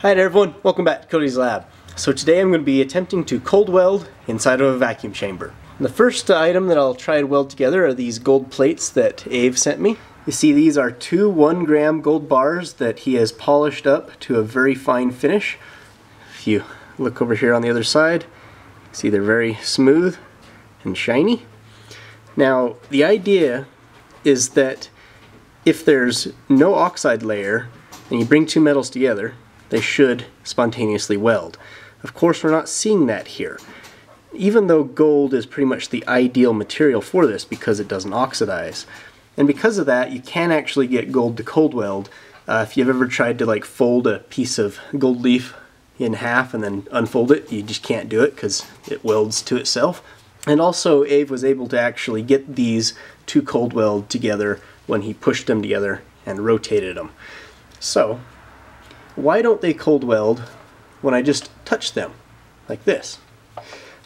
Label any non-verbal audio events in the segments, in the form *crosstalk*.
Hi there everyone, welcome back to Cody's Lab. So today I'm going to be attempting to cold weld inside of a vacuum chamber. And the first item that I'll try to weld together are these gold plates that AvE sent me. You see these are two one gram gold bars that he has polished up to a very fine finish. If you look over here on the other side, see they're very smooth and shiny. Now the idea is that if there's no oxide layer and you bring two metals together, they should spontaneously weld. Of course, we're not seeing that here. Even though gold is pretty much the ideal material for this because it doesn't oxidize. And because of that, you can actually get gold to cold weld. Uh, if you've ever tried to like fold a piece of gold leaf in half and then unfold it, you just can't do it because it welds to itself. And also, AvE was able to actually get these to cold weld together when he pushed them together and rotated them. So, why don't they cold weld when I just touch them like this?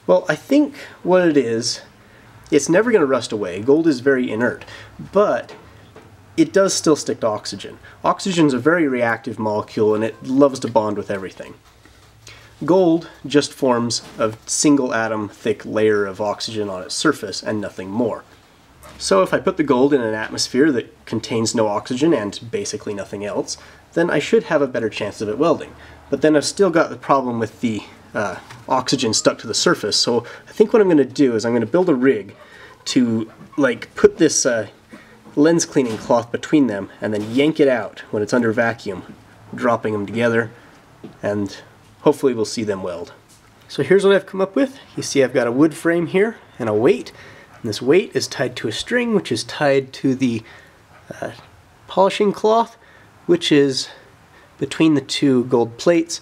Well, I think what it is, it's never going to rust away. Gold is very inert, but it does still stick to oxygen. Oxygen is a very reactive molecule and it loves to bond with everything. Gold just forms a single atom thick layer of oxygen on its surface and nothing more. So if I put the gold in an atmosphere that contains no oxygen and basically nothing else, then I should have a better chance of it welding. But then I've still got the problem with the uh, oxygen stuck to the surface, so I think what I'm going to do is I'm going to build a rig to like put this uh, lens cleaning cloth between them and then yank it out when it's under vacuum, dropping them together, and hopefully we'll see them weld. So here's what I've come up with. You see I've got a wood frame here and a weight. And this weight is tied to a string which is tied to the uh, polishing cloth which is between the two gold plates.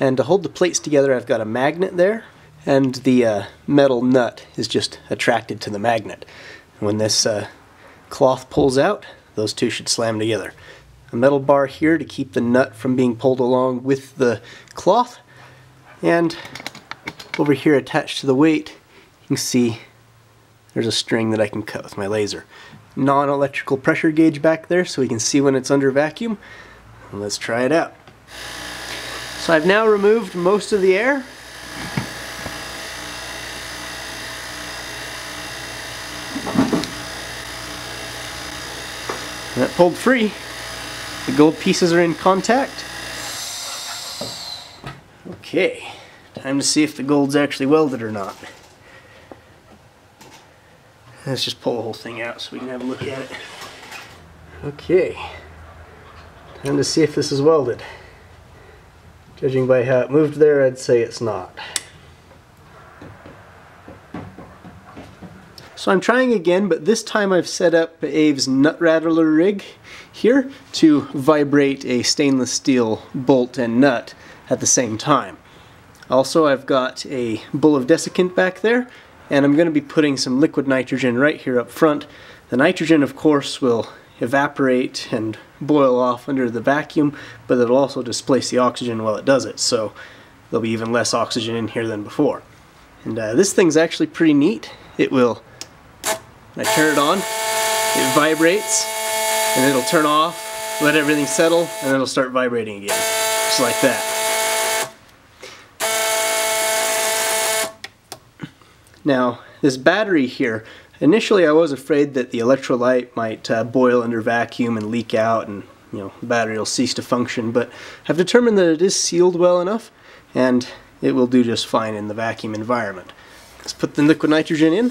And to hold the plates together, I've got a magnet there, and the uh, metal nut is just attracted to the magnet. when this uh, cloth pulls out, those two should slam together. A metal bar here to keep the nut from being pulled along with the cloth, and over here attached to the weight, you can see there's a string that I can cut with my laser non-electrical pressure gauge back there so we can see when it's under vacuum. Let's try it out. So I've now removed most of the air. that pulled free. The gold pieces are in contact. Okay, time to see if the gold's actually welded or not. Let's just pull the whole thing out so we can have a look at it. Okay. Time to see if this is welded. Judging by how it moved there, I'd say it's not. So I'm trying again, but this time I've set up AvE's nut rattler rig here to vibrate a stainless steel bolt and nut at the same time. Also I've got a bull of desiccant back there and I'm going to be putting some liquid nitrogen right here up front. The nitrogen of course will evaporate and boil off under the vacuum but it'll also displace the oxygen while it does it so there'll be even less oxygen in here than before. And uh, this thing's actually pretty neat. It will, I turn it on, it vibrates and it'll turn off, let everything settle and it'll start vibrating again. Just like that. Now, this battery here, initially I was afraid that the electrolyte might uh, boil under vacuum and leak out and you know, the battery will cease to function, but I've determined that it is sealed well enough and it will do just fine in the vacuum environment. Let's put the liquid nitrogen in.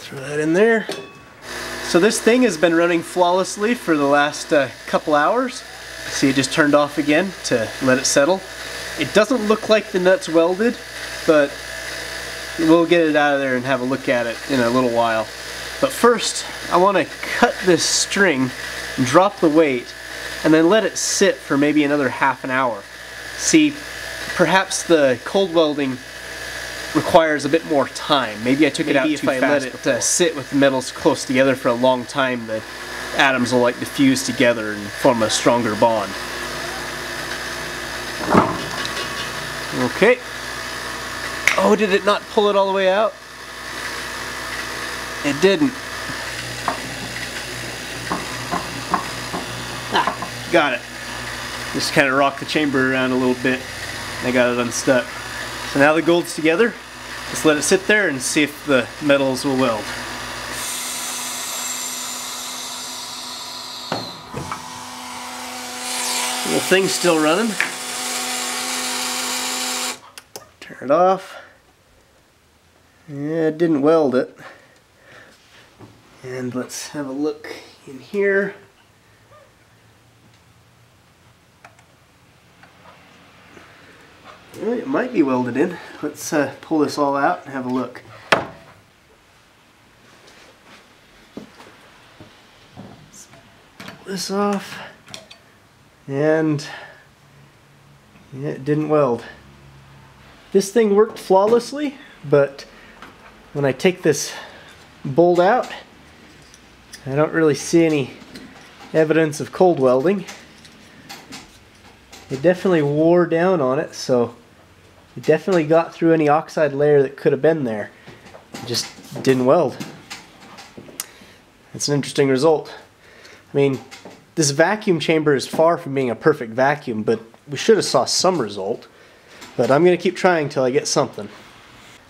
Throw that in there. So this thing has been running flawlessly for the last uh, couple hours. See it just turned off again to let it settle. It doesn't look like the nut's welded, but we'll get it out of there and have a look at it in a little while. But first, I want to cut this string, drop the weight, and then let it sit for maybe another half an hour. See, perhaps the cold welding requires a bit more time. Maybe I took maybe it out too fast if I let it uh, sit with the metals close together for a long time, the atoms will like to fuse together and form a stronger bond. Okay. Oh, did it not pull it all the way out? It didn't. Ah, got it. Just kind of rock the chamber around a little bit. I got it unstuck. So now the gold's together. Just let it sit there and see if the metals will weld. Thing's still running. Turn it off. Yeah, it didn't weld it. And let's have a look in here. Well, it might be welded in. Let's uh, pull this all out and have a look. pull this off. And it didn't weld. This thing worked flawlessly, but when I take this bolt out, I don't really see any evidence of cold welding. It definitely wore down on it, so it definitely got through any oxide layer that could have been there. It just didn't weld. It's an interesting result. I mean, this vacuum chamber is far from being a perfect vacuum, but we should have saw some result. But I'm going to keep trying till I get something.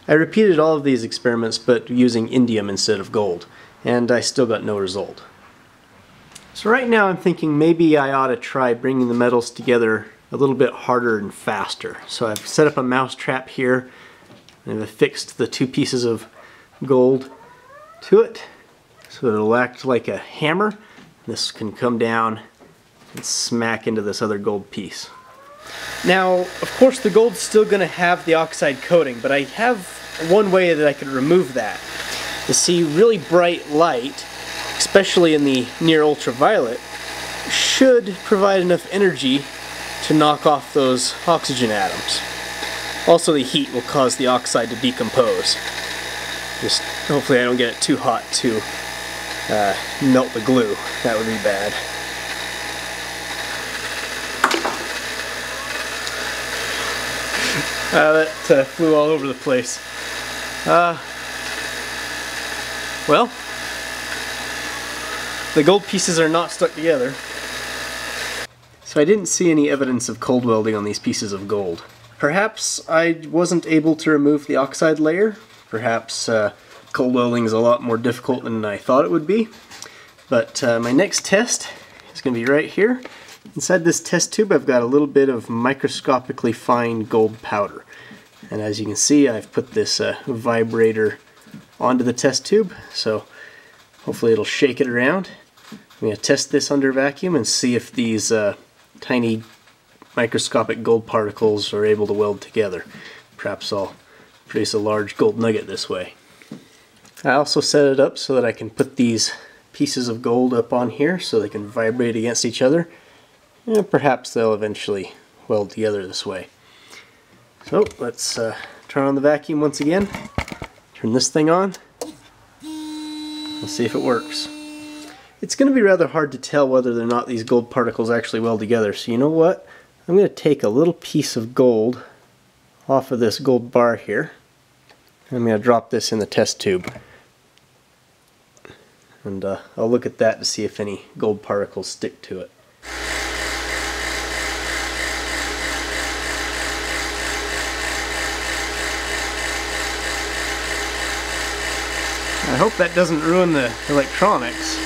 I repeated all of these experiments, but using indium instead of gold, and I still got no result. So right now I'm thinking maybe I ought to try bringing the metals together a little bit harder and faster. So I've set up a mouse trap here, and I've affixed the two pieces of gold to it, so it'll act like a hammer, this can come down and smack into this other gold piece. Now, of course the gold's still going to have the oxide coating, but I have one way that I could remove that. You see, really bright light, especially in the near ultraviolet, should provide enough energy to knock off those oxygen atoms. Also the heat will cause the oxide to decompose. Just hopefully I don't get it too hot to uh, melt the glue. That would be bad. Uh, that uh, flew all over the place. Uh, well, the gold pieces are not stuck together. So I didn't see any evidence of cold welding on these pieces of gold. Perhaps I wasn't able to remove the oxide layer. Perhaps uh, cold welding is a lot more difficult than I thought it would be. But uh, my next test is going to be right here. Inside this test tube I've got a little bit of microscopically fine gold powder. And as you can see I've put this uh, vibrator onto the test tube so hopefully it'll shake it around. I'm going to test this under vacuum and see if these uh, tiny microscopic gold particles are able to weld together. Perhaps I'll produce a large gold nugget this way. I also set it up so that I can put these pieces of gold up on here so they can vibrate against each other. And perhaps they'll eventually weld together this way. So let's uh, turn on the vacuum once again. Turn this thing on. We'll see if it works. It's going to be rather hard to tell whether or not these gold particles actually weld together. So you know what? I'm going to take a little piece of gold off of this gold bar here. I'm going to drop this in the test tube and uh, I'll look at that to see if any gold particles stick to it. I hope that doesn't ruin the electronics.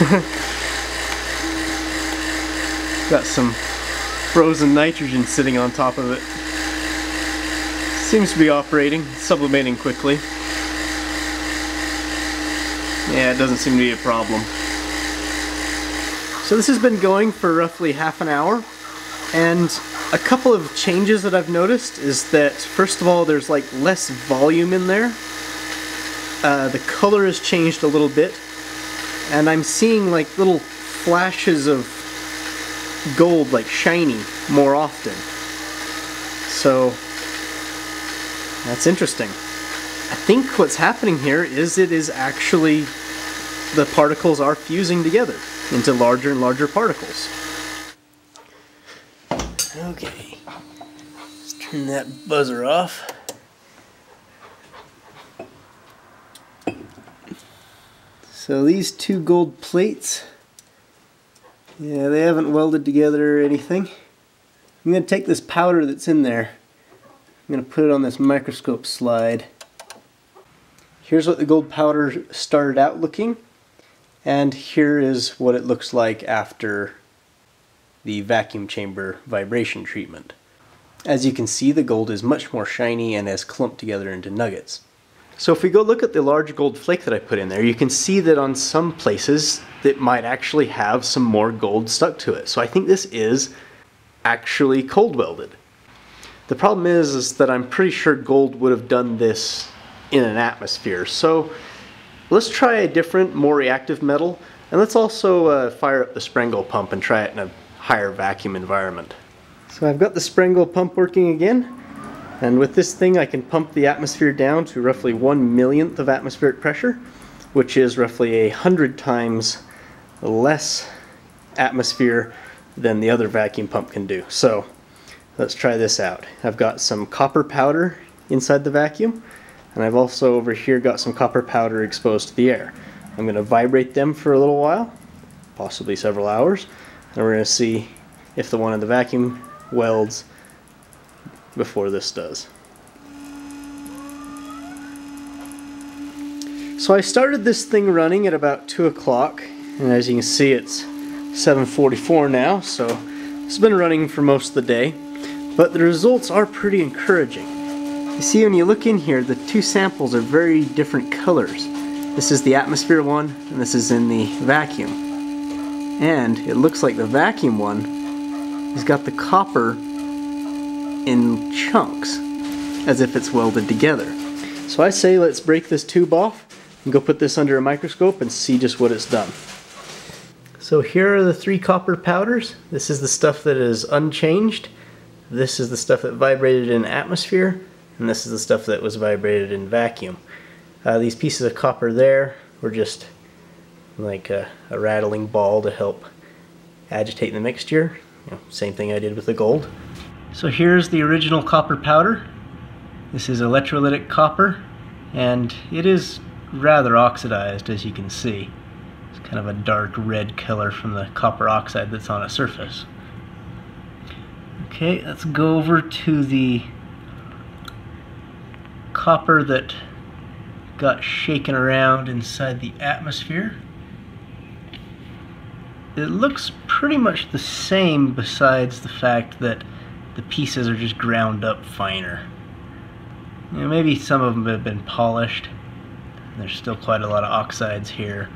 *laughs* Got some frozen nitrogen sitting on top of it. Seems to be operating, sublimating quickly. Yeah, it doesn't seem to be a problem. So this has been going for roughly half an hour, and a couple of changes that I've noticed is that, first of all, there's like less volume in there. Uh, the color has changed a little bit, and I'm seeing like little flashes of gold, like shiny, more often. So, that's interesting. I think what's happening here is it is actually the particles are fusing together into larger and larger particles. Okay, let's turn that buzzer off. So these two gold plates Yeah, they haven't welded together or anything. I'm going to take this powder that's in there. I'm going to put it on this microscope slide. Here's what the gold powder started out looking. And here is what it looks like after the vacuum chamber vibration treatment. As you can see, the gold is much more shiny and has clumped together into nuggets. So if we go look at the large gold flake that I put in there, you can see that on some places that might actually have some more gold stuck to it. So I think this is actually cold welded. The problem is, is that I'm pretty sure gold would have done this in an atmosphere. So let's try a different, more reactive metal, and let's also uh, fire up the Sprengel pump and try it in a higher vacuum environment. So I've got the Sprengel pump working again. And with this thing I can pump the atmosphere down to roughly one millionth of atmospheric pressure, which is roughly a hundred times less atmosphere than the other vacuum pump can do. So let's try this out. I've got some copper powder inside the vacuum, and I've also over here got some copper powder exposed to the air. I'm going to vibrate them for a little while, possibly several hours, and we're going to see if the one in the vacuum welds before this does. So I started this thing running at about 2 o'clock, and as you can see it's 7.44 now, so it's been running for most of the day, but the results are pretty encouraging. You see when you look in here, the two samples are very different colors. This is the atmosphere one, and this is in the vacuum. And it looks like the vacuum one has got the copper in chunks as if it's welded together. So I say let's break this tube off and go put this under a microscope and see just what it's done. So here are the three copper powders. This is the stuff that is unchanged. This is the stuff that vibrated in atmosphere. And this is the stuff that was vibrated in vacuum. Uh, these pieces of copper there were just like a, a rattling ball to help agitate the mixture. You know, same thing I did with the gold. So here's the original copper powder. This is electrolytic copper and it is rather oxidized as you can see. It's kind of a dark red color from the copper oxide that's on its surface. Okay, let's go over to the copper that got shaken around inside the atmosphere. It looks pretty much the same besides the fact that the pieces are just ground up finer. You know, maybe some of them have been polished. There's still quite a lot of oxides here.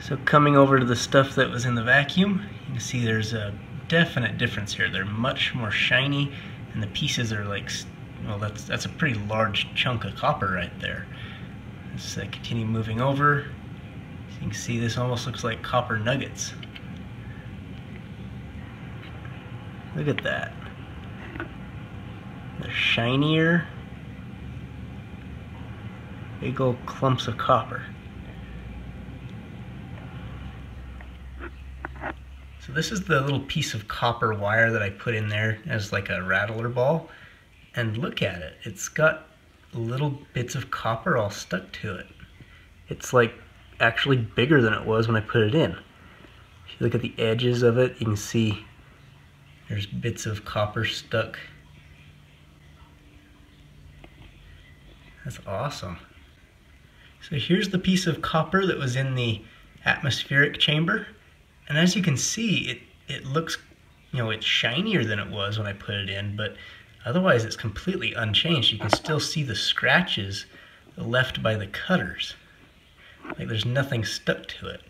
So coming over to the stuff that was in the vacuum, you can see there's a definite difference here. They're much more shiny and the pieces are like, well that's, that's a pretty large chunk of copper right there. Let's uh, continue moving over. you can see this almost looks like copper nuggets. Look at that. They're shinier. Big old clumps of copper. So this is the little piece of copper wire that I put in there as like a rattler ball. And look at it. It's got little bits of copper all stuck to it. It's like actually bigger than it was when I put it in. If you look at the edges of it, you can see there's bits of copper stuck. That's awesome. So here's the piece of copper that was in the atmospheric chamber. And as you can see, it, it looks, you know, it's shinier than it was when I put it in, but otherwise it's completely unchanged. You can still see the scratches left by the cutters. Like there's nothing stuck to it.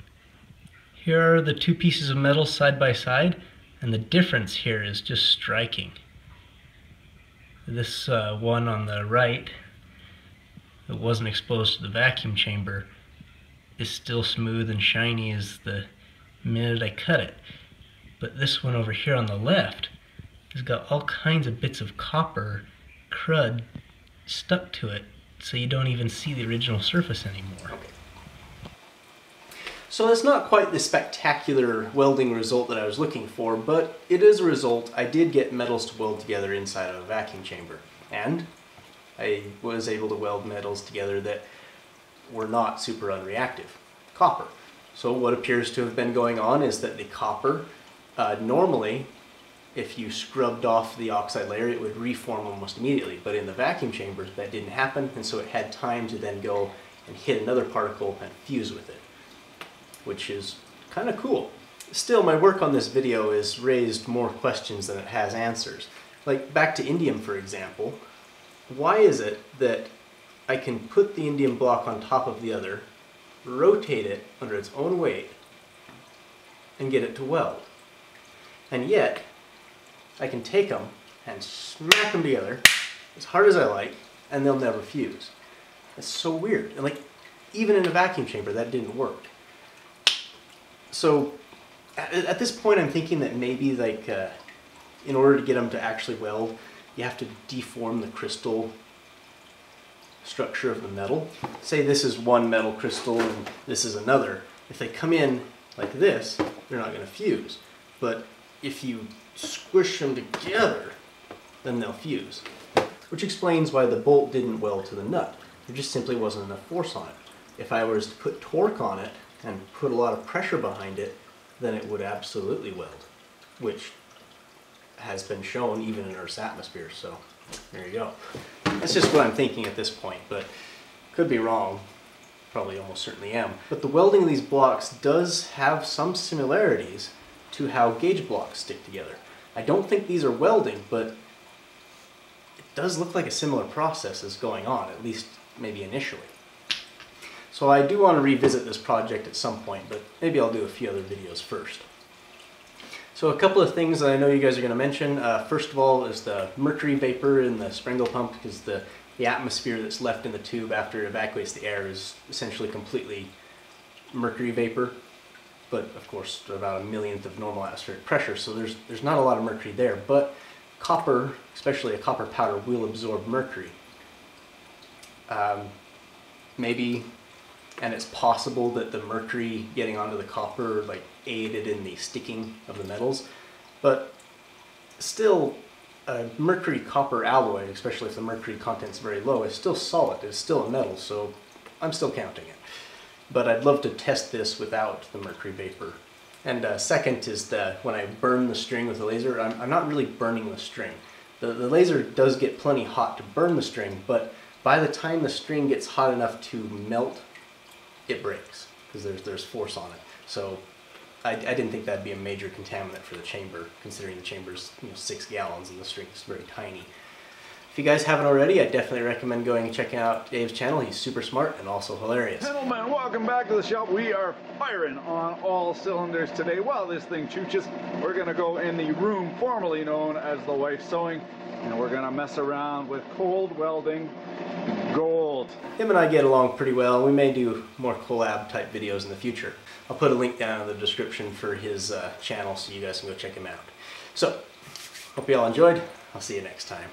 Here are the two pieces of metal side by side. And the difference here is just striking. This uh, one on the right that wasn't exposed to the vacuum chamber is still smooth and shiny as the minute I cut it. But this one over here on the left has got all kinds of bits of copper crud stuck to it so you don't even see the original surface anymore. So that's not quite the spectacular welding result that I was looking for, but it is a result. I did get metals to weld together inside of a vacuum chamber. And I was able to weld metals together that were not super unreactive. Copper. So what appears to have been going on is that the copper, uh, normally, if you scrubbed off the oxide layer, it would reform almost immediately. But in the vacuum chamber, that didn't happen, and so it had time to then go and hit another particle and fuse with it, which is kind of cool. Still, my work on this video has raised more questions than it has answers. Like, back to indium, for example, why is it that I can put the indium block on top of the other, rotate it under its own weight, and get it to weld? And yet, I can take them and smack them together as hard as I like, and they'll never fuse. It's so weird. And like, even in a vacuum chamber, that didn't work. So, at, this point, I'm thinking that maybe like, uh, in order to get them to actually weld, you have to deform the crystal structure of the metal. Say this is one metal crystal and this is another. If they come in like this, they're not going to fuse. But if you squish them together, then they'll fuse. Which explains why the bolt didn't weld to the nut. There just simply wasn't enough force on it. If I was to put torque on it and put a lot of pressure behind it, then it would absolutely weld, which has been shown even in Earth's atmosphere. So there you go. That's just what I'm thinking at this point, but could be wrong. Probably almost certainly am. But the welding of these blocks does have some similarities to how gauge blocks stick together. I don't think these are welding, but it does look like a similar process is going on, at least maybe initially. So I do want to revisit this project at some point, but maybe I'll do a few other videos first. So a couple of things that I know you guys are going to mention. Uh, first of all is the mercury vapor in the Sprengel pump because the, the atmosphere that's left in the tube after it evacuates the air is essentially completely mercury vapor but of course about a millionth of normal atmospheric pressure, so there's, there's not a lot of mercury there, but copper, especially a copper powder, will absorb mercury. Um, maybe, and it's possible that the mercury getting onto the copper like aided in the sticking of the metals, but still a mercury copper alloy, especially if the mercury content is very low, is still solid, it's still a metal, so I'm still counting it but I'd love to test this without the mercury vapor. And uh, second is that when I burn the string with the laser, I'm, I'm not really burning the string. The, the laser does get plenty hot to burn the string, but by the time the string gets hot enough to melt, it breaks because there's, there's force on it. So I, I, didn't think that'd be a major contaminant for the chamber, considering the chamber's you know, six gallons and the string is very tiny. If you guys haven't already, I definitely recommend going and checking out Dave's channel. He's super smart and also hilarious. Gentlemen, welcome back to the shop. We are firing on all cylinders today. While this thing chooches, we're going to go in the room formerly known as the wife sewing, and we're going to mess around with cold welding gold. Him and I get along pretty well. We may do more collab type videos in the future. I'll put a link down in the description for his uh, channel so you guys can go check him out. So, hope you all enjoyed. I'll see you next time.